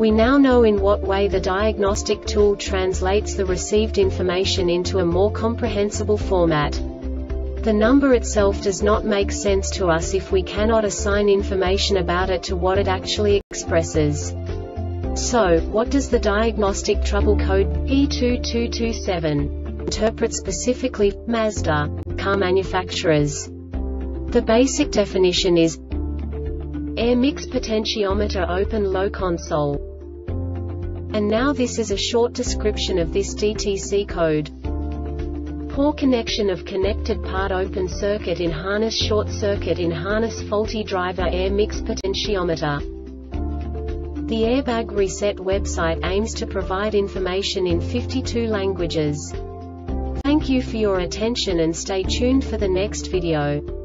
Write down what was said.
We now know in what way the diagnostic tool translates the received information into a more comprehensible format. The number itself does not make sense to us if we cannot assign information about it to what it actually expresses. So, what does the diagnostic trouble code P2227 interpret specifically, Mazda, car manufacturers? The basic definition is Air mix potentiometer open low console. And now this is a short description of this DTC code. Poor connection of connected part open circuit in harness short circuit in harness faulty driver air mix potentiometer. The Airbag Reset website aims to provide information in 52 languages. Thank you for your attention and stay tuned for the next video.